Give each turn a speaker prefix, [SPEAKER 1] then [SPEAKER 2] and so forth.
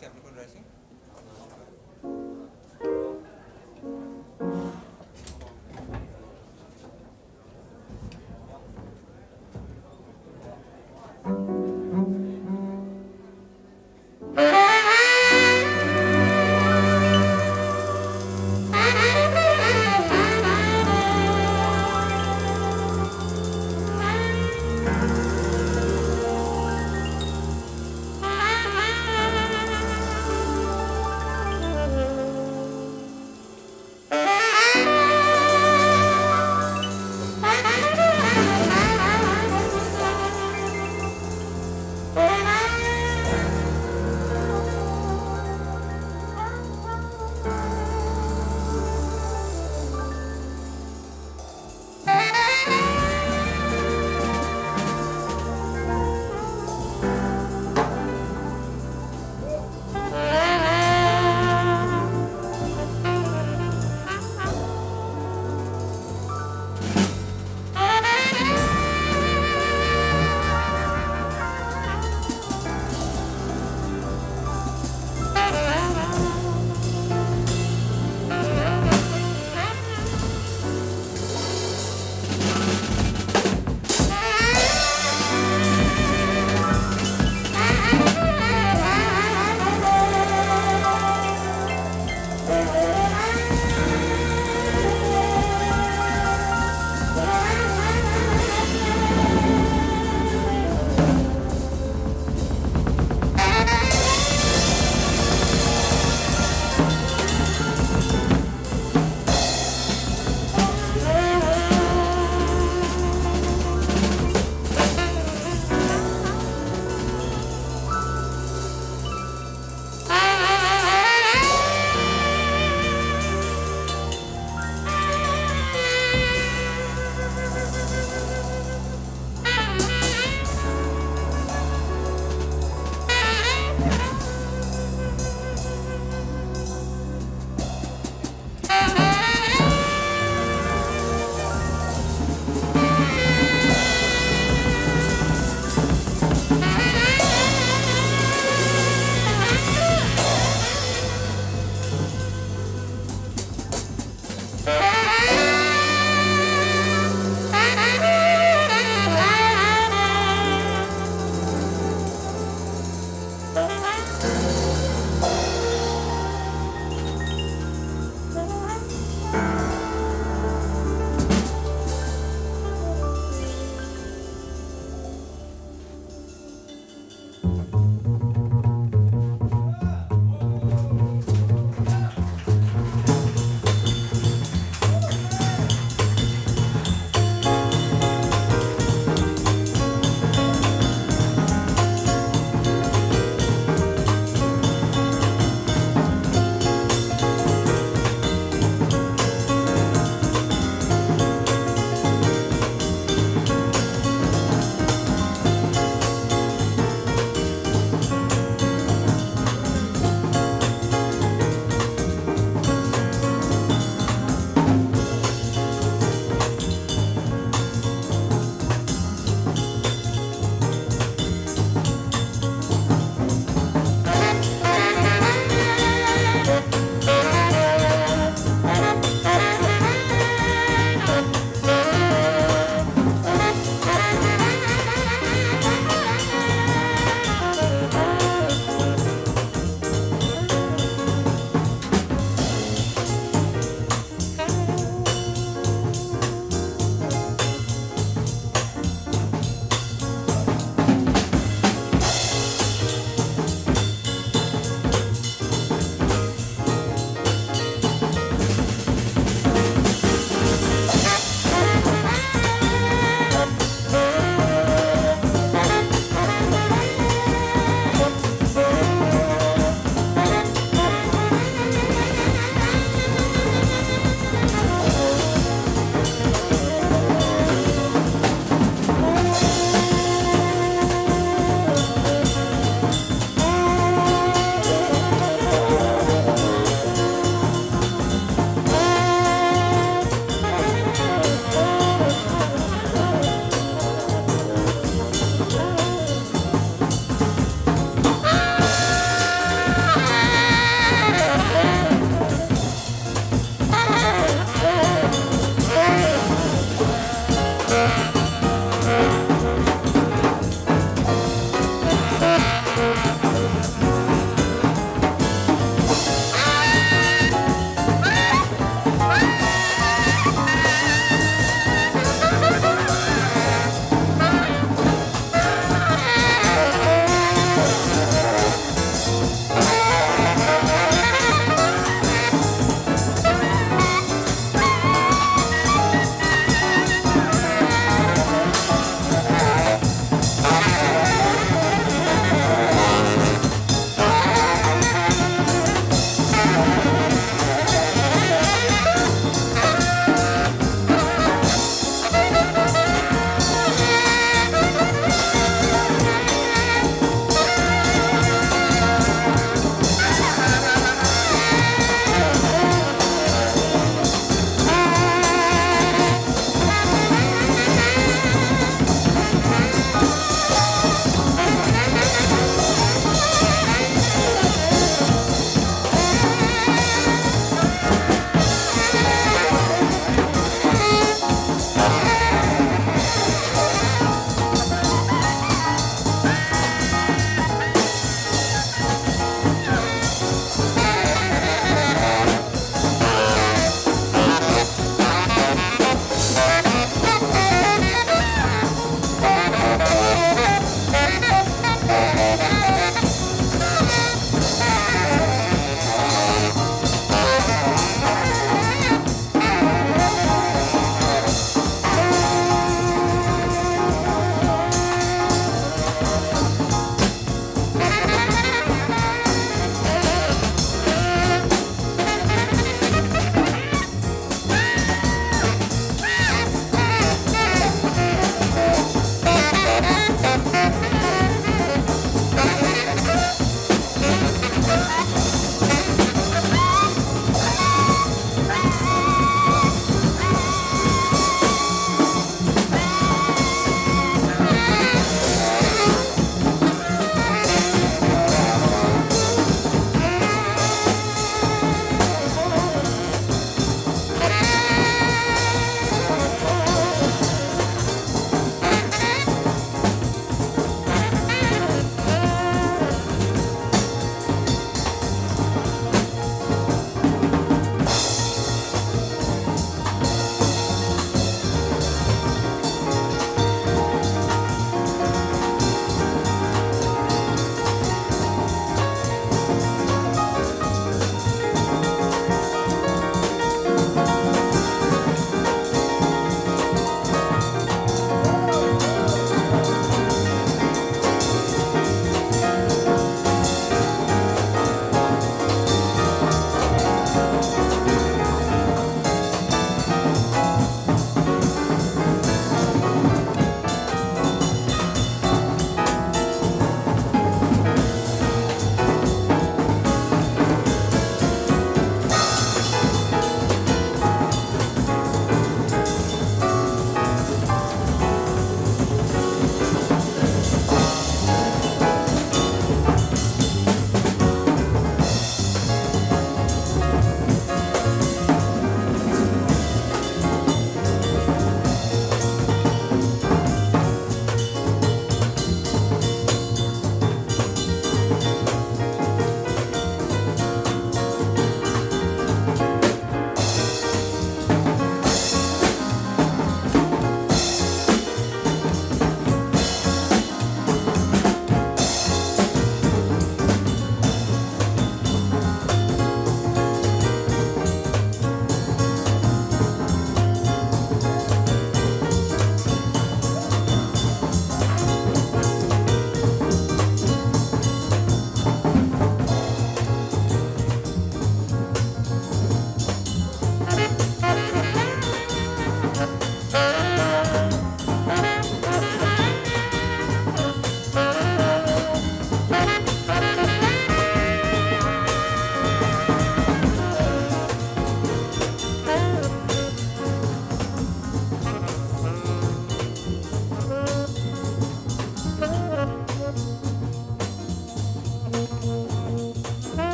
[SPEAKER 1] chemical Rising.